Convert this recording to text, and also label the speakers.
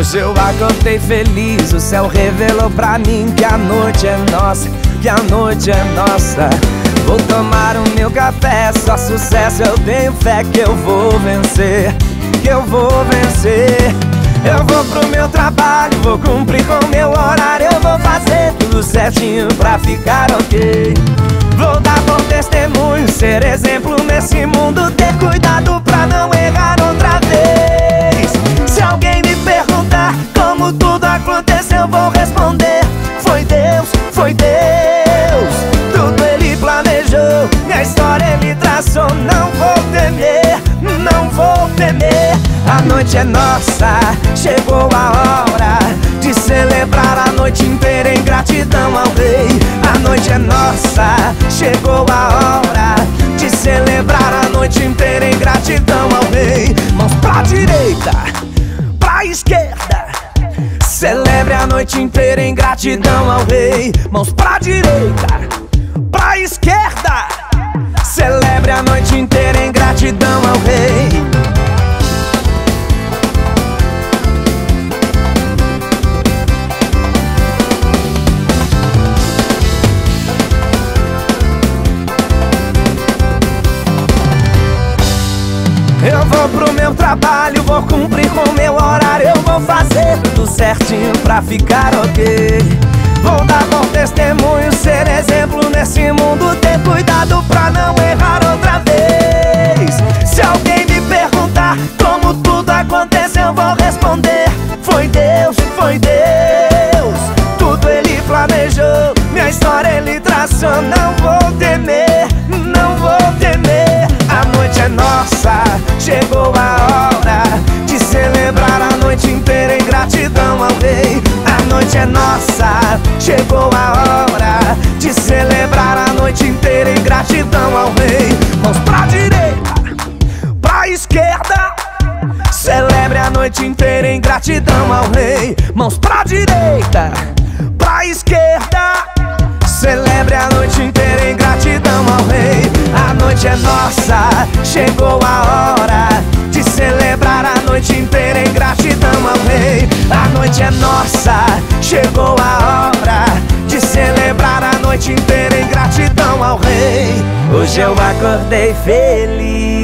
Speaker 1: Hoje eu acordei feliz, o céu revelou pra mim que a noite é nossa, que a noite é nossa. Vou tomar o meu café, só sucesso eu tenho fé que eu vou vencer, que eu vou vencer. Eu vou pro meu trabalho, vou cumprir com meu horário, eu vou fazer tudo certinho pra ficar ok. Vou dar bom testemunho, ser exemplo nesse mundo, ter cuidado pra não errar outra noite é nossa, chegou a hora de celebrar a noite inteira em gratidão ao Rei. A noite é nossa, chegou a hora de celebrar a noite inteira em gratidão ao Rei. Mãos pra direita, pra esquerda. Celebre a noite inteira em gratidão ao Rei. Mãos pra direita, pra esquerda. Pro meu trabalho, vou cumprir com meu horário Eu vou fazer tudo certinho pra ficar ok. Vou dar bom testemunho, ser exemplo nesse mundo Ter cuidado pra não errar outra vez. Se alguém me perguntar como tudo aconteceu Eu vou responder Chegou a hora de celebrar a noite inteira em gratidão ao Rei. Mãos pra direita, pra esquerda. Celebre a noite inteira em gratidão ao Rei. Mãos pra direita, pra esquerda. Celebre a noite inteira em gratidão ao Rei. A noite é nossa, chegou a hora de celebrar a noite inteira em gratidão ao Rei. Hoje eu acordei feliz.